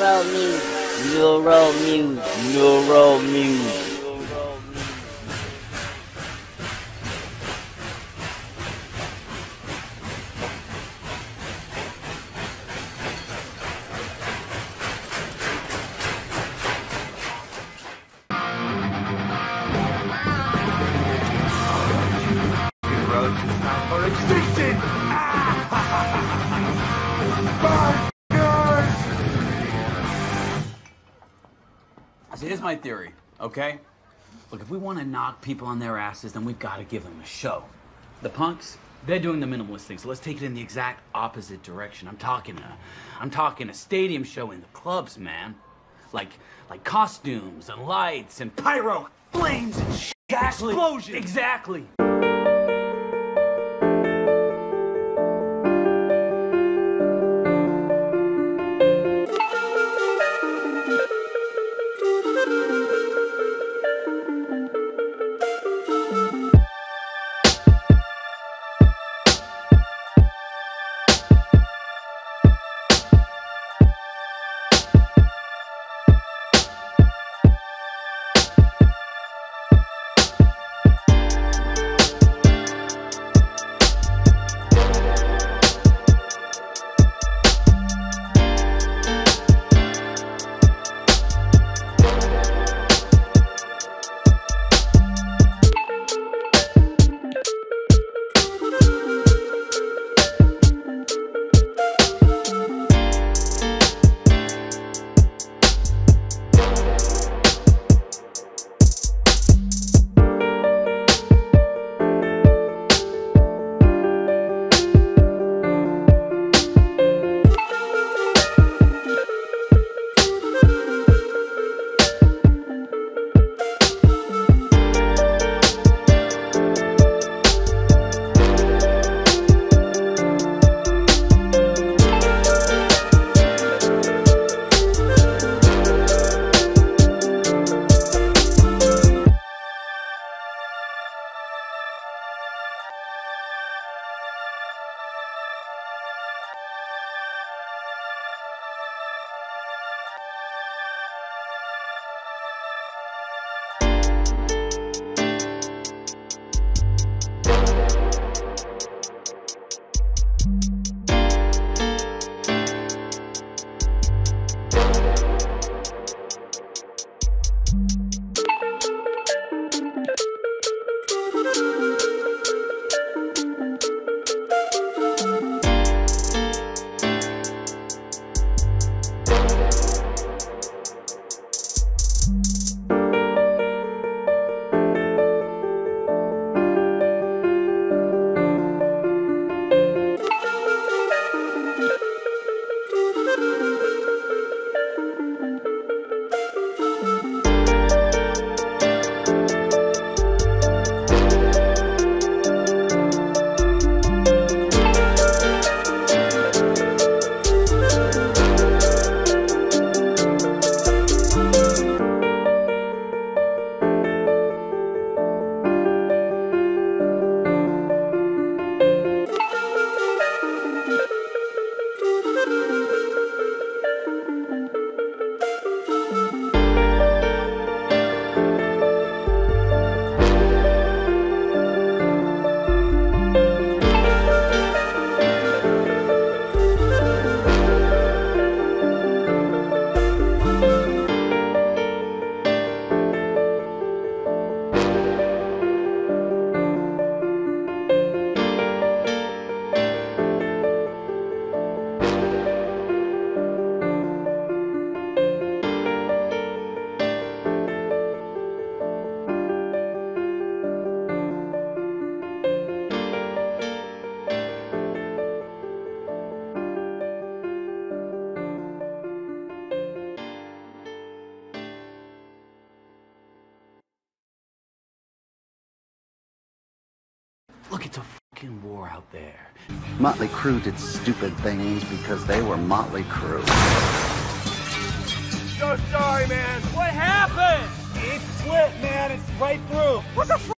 Neuro Muse. Neuro Muse. Neuro Muse. for extinction! here's my theory, okay? Look, if we want to knock people on their asses, then we've got to give them a show. The punks, they're doing the minimalist thing, so let's take it in the exact opposite direction. I'm talking a, I'm talking a stadium show in the clubs, man. Like, like costumes and lights and pyro, flames and shit. Exactly. Explosions. Exactly. Look, it's a fucking war out there. Motley Crue did stupid things because they were Motley Crue. So sorry, man. What happened? It's split, man. It's right through. What the